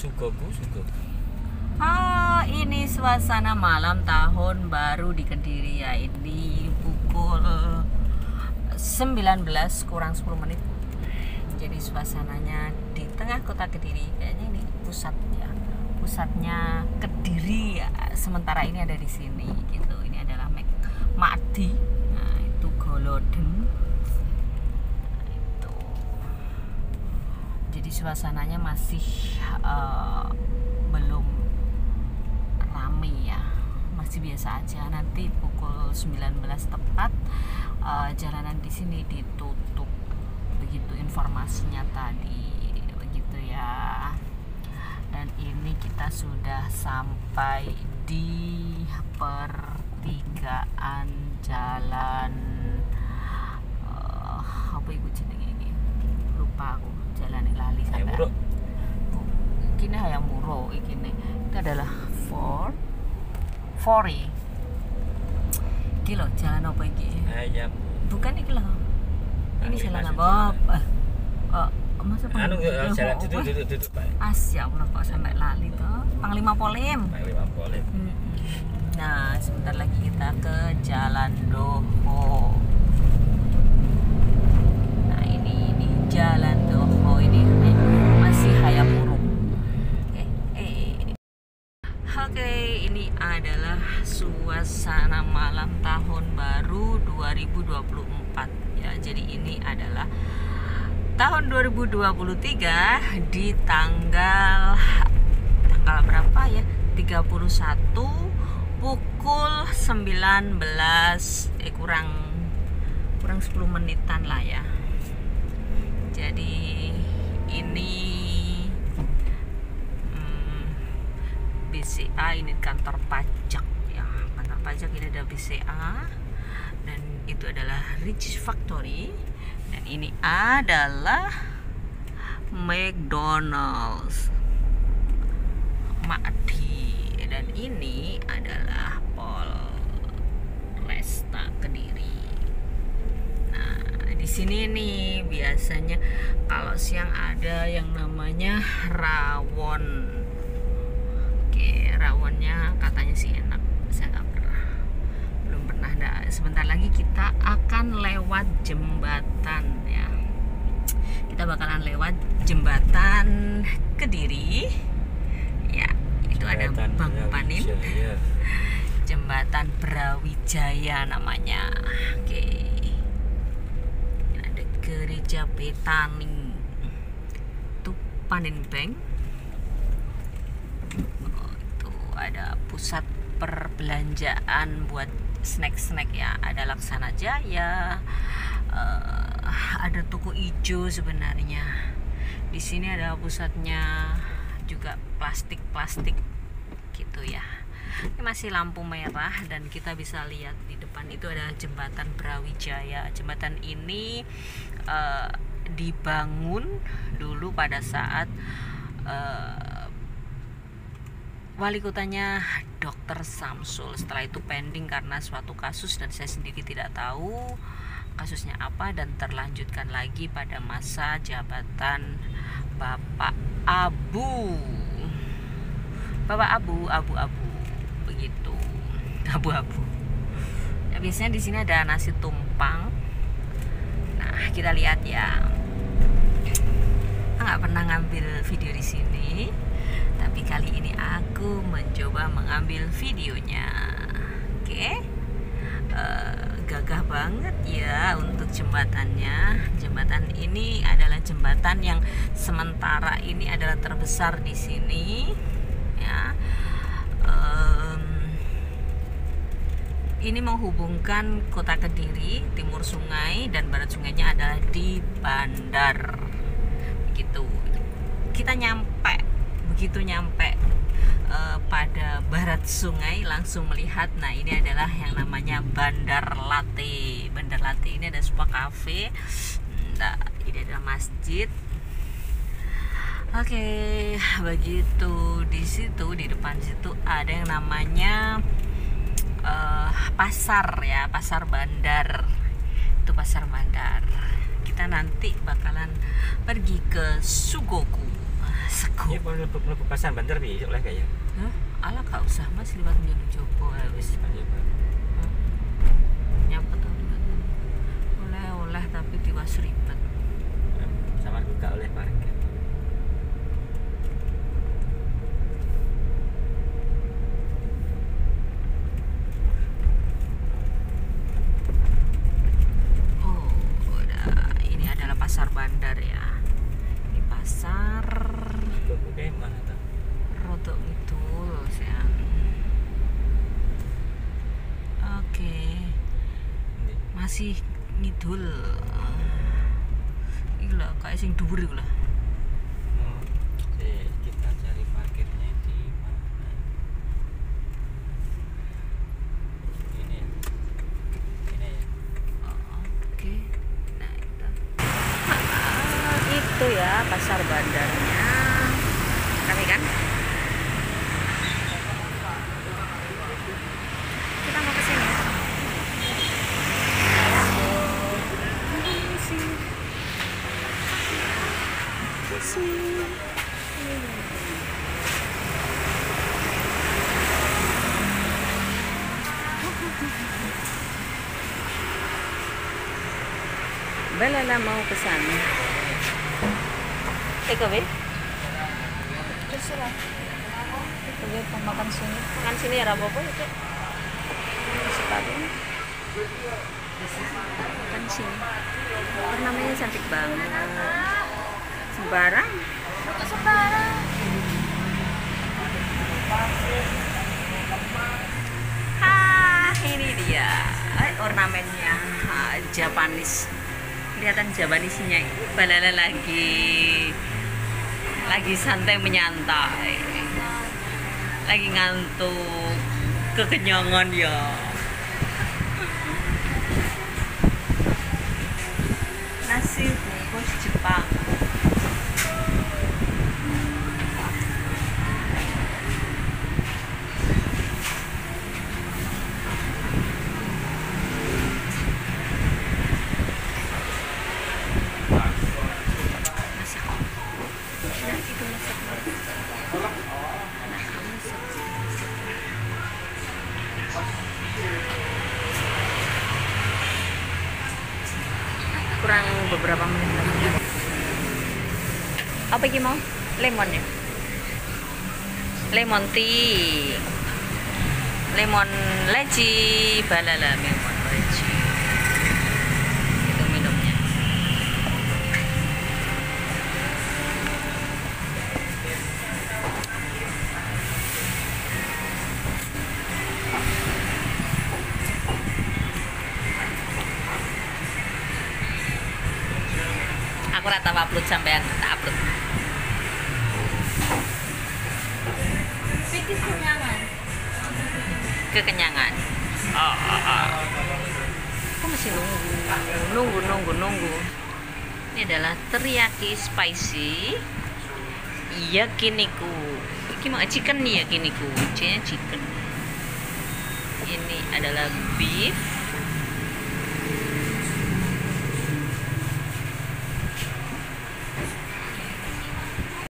Sugoku, Sugoku. Ah, ini suasana malam tahun baru di Kediri ya. Ini pukul 19 kurang 10 menit. Jadi suasananya di tengah kota Kediri. Kayaknya ini pusat ya. Pusatnya Kediri ya. Sementara ini ada di sini gitu. Ini adalah Mek- Madi. Nah, itu Goloden. Nah, itu. Jadi suasananya masih eh, belum rame ya. Masih biasa aja. Nanti pukul 19 tepat eh, jalanan di sini ditutup. Begitu informasinya tadi. Begitu ya. Dan ini kita sudah sampai di pertigaan jalan eh, apa ibu jenenge ini? Lupa aku jalan yang lali Ayo sampai bro. kini Hayamuro ini itu adalah Ford Fori iki loh jalan apa iki Ayam. bukan iki loh ini Ah, jalan ini apa maksudnya. oh, masa Anu Panglima jalan apa? duduk duduk duduk Pak. As ya Allah kok sampai lali toh Panglima Polim Pak Lima boleh. Mm-mm. Nah, sebentar lagi 2024 ya. Jadi ini adalah tahun 2023 di tanggal tanggal berapa ya? 31 pukul 19 eh kurang kurang 10 menitan lah ya. Jadi ini hmm, BCA ini kantor pajak. Ya kantor pajak ini ada BCA dan itu adalah Rich Factory dan ini adalah McDonald's Makdi dan ini adalah Polresta Kediri. Nah, di sini nih biasanya kalau siang ada yang namanya rawon. Oke, rawonnya katanya sih enak. Saya nggak. Nah, sebentar lagi kita akan lewat jembatan ya. Kita bakalan lewat jembatan Kediri. Ya, itu ada Jembatan Bang Panin Brawijaya. jembatan Brawijaya namanya oke Ini ada gereja Petani itu Panin Bank oh, itu ada pusat perbelanjaan buat snack-snack ya ada Laksana Jaya eh, ada toko ijo sebenarnya. Di sini ada pusatnya juga plastik-plastik gitu ya. Ini masih lampu merah dan kita bisa lihat di depan itu ada jembatan Brawijaya. Jembatan ini eh, dibangun dulu pada saat eh, wali kotanya Dr. Samsul. Setelah itu pending karena suatu kasus dan saya sendiri tidak tahu kasusnya apa dan terlanjutkan lagi pada masa jabatan Bapak Abu. Bapak Abu Abu Abu. Begitu. Abu-abu ya, biasanya di sini ada nasi tumpang. Nah kita lihat ya. Nggak pernah ngambil video di sini tapi kali ini aku mencoba mengambil videonya. Oke. Eh, gagah banget ya untuk jembatannya. Jembatan ini adalah jembatan yang sementara ini adalah terbesar di sini ya. Em, ini menghubungkan kota Kediri timur sungai dan barat sungainya adalah di Bandar. Begitu. Kita nyampe begitu nyampe eh, pada barat sungai langsung melihat nah ini adalah yang namanya Bandar Latte Bandar Latte ini ada sebuah kafe nah, ini adalah masjid Oke, begitu di situ di depan situ ada yang namanya eh, pasar ya, pasar bandar. Itu pasar bandar. Kita nanti bakalan pergi ke Sugoku. Sego Ini pun mlebu mlebu pasar banter piye oleh kaya. Hah? Ala gak usah mas liwat Nyono Jopo ya wis Pak. nyapet oleh-oleh tapi tiwas ribet Sama aku gak oleh parkir. oh udah ini adalah pasar bandar ya pasar. Kayak mana tuh? rodok ngidul oke. Ini. masih ngidul iki lho kayak sing dhuwur iku lho Hmm. Sik, kita cari parkirnya di mana? Ini ya. Ini ya. Oh, oke nah itu Ah, itu pasar bandarnya kami kan? Kita mau ke sini. Mau ke sana. Take away? Terserah. Take away pang makan sini. Makan sini ya apa-apa itu. Sepatu. Makan sini. Ornamennya cantik banget. Sembarang. Sembarang. Ah, ini dia. Eh, ornamennya Japanese kelihatan Japanisnya balala lagi lagi santai menyantai. Lagi ngantuk kekenyangan ya. Nasi bungkus Jepang beberapa menit lagi. Apa ini mau? Lemon ya? Lemon tea. Lemon leci balala lemon aku rata upload sampean? Tak upload. Kekenyangan. Oh, oh, oh. aku masih nunggu. Nunggu nunggu nunggu. Ini adalah teriyaki spicy. Yakiniku ini mau chicken nih yakiniku C chicken. Ini adalah beef